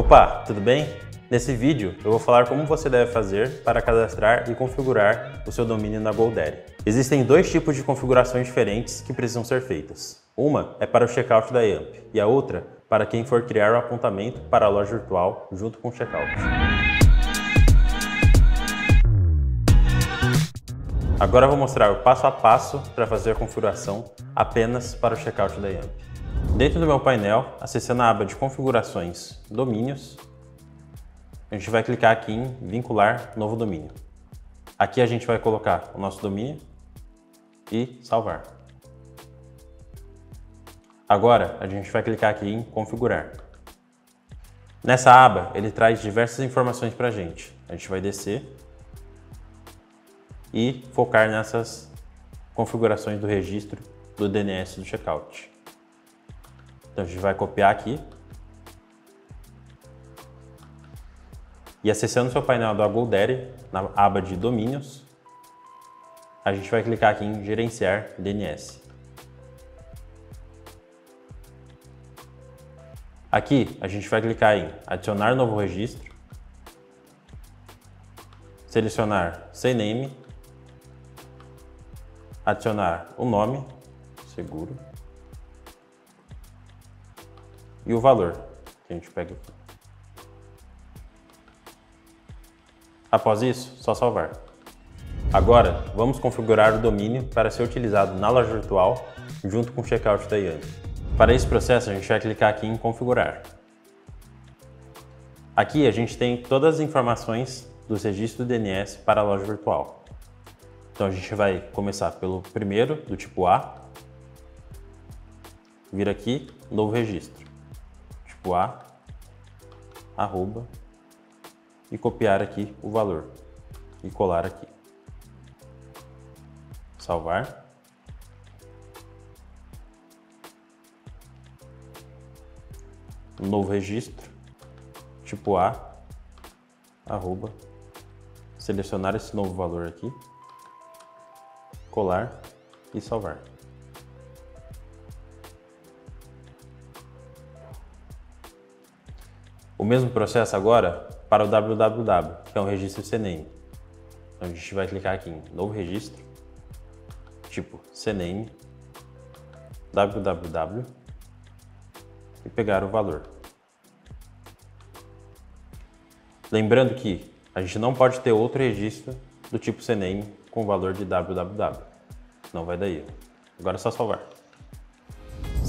Opa, tudo bem? Nesse vídeo eu vou falar como você deve fazer para cadastrar e configurar o seu domínio na GoDaddy. Existem dois tipos de configurações diferentes que precisam ser feitas. Uma é para o checkout da YAMP e a outra para quem for criar o apontamento para a loja virtual junto com o checkout. Agora vou mostrar o passo a passo para fazer a configuração apenas para o checkout da YAMP. Dentro do meu painel, acessando a aba de configurações domínios, a gente vai clicar aqui em vincular novo domínio. Aqui a gente vai colocar o nosso domínio e salvar. Agora a gente vai clicar aqui em configurar. Nessa aba ele traz diversas informações para a gente. A gente vai descer e focar nessas configurações do registro do DNS do checkout. Então a gente vai copiar aqui e acessando o seu painel do GoDaddy, na aba de domínios, a gente vai clicar aqui em gerenciar DNS. Aqui a gente vai clicar em adicionar novo registro, selecionar CNAME adicionar o nome, seguro, e o valor, que a gente pega aqui. Após isso, só salvar. Agora, vamos configurar o domínio para ser utilizado na loja virtual junto com o checkout da Yanni. Para esse processo, a gente vai clicar aqui em configurar. Aqui a gente tem todas as informações dos registros DNS para a loja virtual. Então a gente vai começar pelo primeiro, do tipo A, vir aqui, novo registro, tipo A, arroba, e copiar aqui o valor e colar aqui. Salvar. novo registro, tipo A, arroba, selecionar esse novo valor aqui colar e salvar. O mesmo processo agora para o www, que é um registro CNAME. Então a gente vai clicar aqui em novo registro, tipo CNAME, www e pegar o valor. Lembrando que a gente não pode ter outro registro do tipo CNAME com o valor de www. Não vai daí. Agora é só salvar.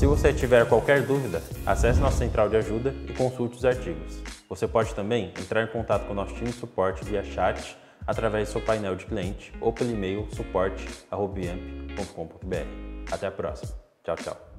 Se você tiver qualquer dúvida, acesse nossa central de ajuda e consulte os artigos. Você pode também entrar em contato com nosso time de suporte via chat, através do seu painel de cliente ou pelo e-mail suporte.com.br. Até a próxima. Tchau, tchau.